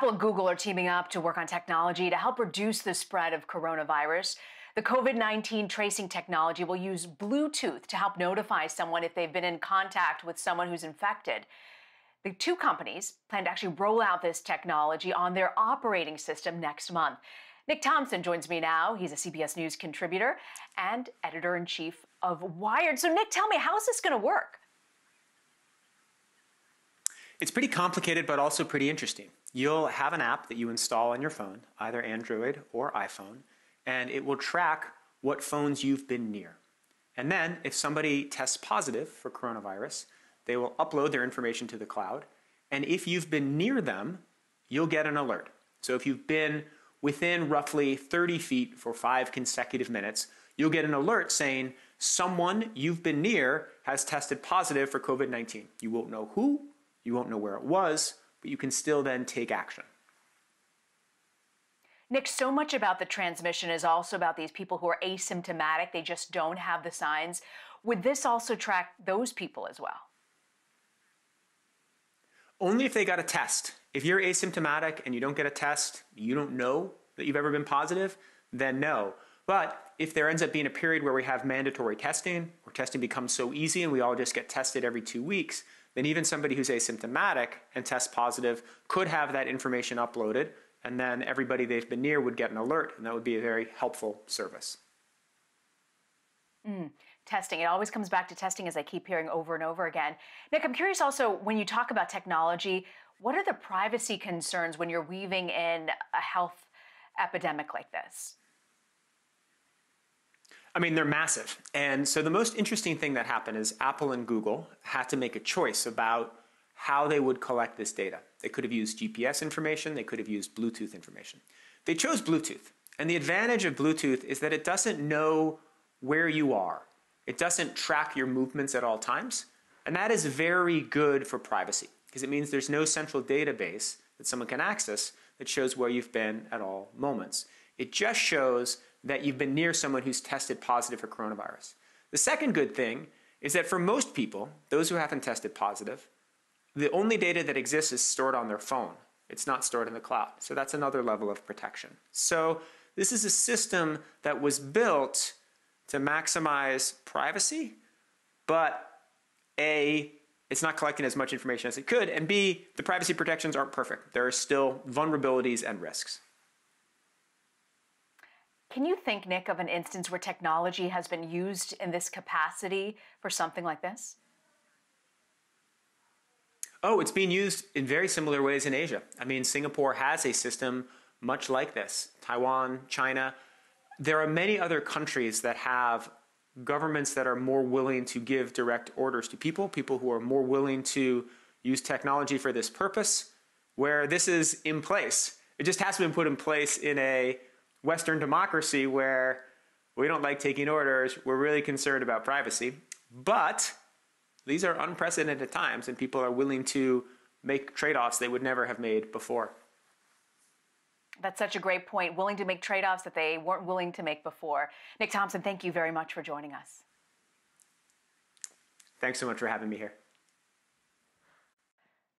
Apple and Google are teaming up to work on technology to help reduce the spread of coronavirus. The COVID 19 tracing technology will use Bluetooth to help notify someone if they've been in contact with someone who's infected. The two companies plan to actually roll out this technology on their operating system next month. Nick Thompson joins me now. He's a CBS News contributor and editor in chief of Wired. So, Nick, tell me, how is this going to work? It's pretty complicated, but also pretty interesting. You'll have an app that you install on your phone, either Android or iPhone, and it will track what phones you've been near. And then, if somebody tests positive for coronavirus, they will upload their information to the cloud. And if you've been near them, you'll get an alert. So if you've been within roughly 30 feet for five consecutive minutes, you'll get an alert saying someone you've been near has tested positive for COVID 19. You won't know who, you won't know where it was, but you can still then take action. Nick, so much about the transmission is also about these people who are asymptomatic. They just don't have the signs. Would this also track those people as well? Only if they got a test. If you're asymptomatic and you don't get a test, you don't know that you've ever been positive, then no. But if there ends up being a period where we have mandatory testing, or testing becomes so easy and we all just get tested every two weeks, then even somebody who's asymptomatic and tests positive could have that information uploaded, and then everybody they've been near would get an alert, and that would be a very helpful service. Mm, testing. It always comes back to testing, as I keep hearing over and over again. Nick, I'm curious also when you talk about technology, what are the privacy concerns when you're weaving in a health epidemic like this? I mean, they're massive. And so the most interesting thing that happened is Apple and Google had to make a choice about how they would collect this data. They could have used GPS information, they could have used Bluetooth information. They chose Bluetooth. And the advantage of Bluetooth is that it doesn't know where you are, it doesn't track your movements at all times. And that is very good for privacy because it means there's no central database that someone can access that shows where you've been at all moments. It just shows that you've been near someone who's tested positive for coronavirus. The second good thing is that for most people, those who haven't tested positive, the only data that exists is stored on their phone. It's not stored in the cloud. So that's another level of protection. So this is a system that was built to maximize privacy, but A, it's not collecting as much information as it could, and B, the privacy protections aren't perfect. There are still vulnerabilities and risks. Can you think, Nick, of an instance where technology has been used in this capacity for something like this? Oh, it's being used in very similar ways in Asia. I mean, Singapore has a system much like this. Taiwan, China. There are many other countries that have governments that are more willing to give direct orders to people, people who are more willing to use technology for this purpose, where this is in place. It just hasn't been put in place in a Western democracy where we don't like taking orders, we're really concerned about privacy. But these are unprecedented times, and people are willing to make trade offs they would never have made before. That's such a great point. Willing to make trade offs that they weren't willing to make before. Nick Thompson, thank you very much for joining us. Thanks so much for having me here.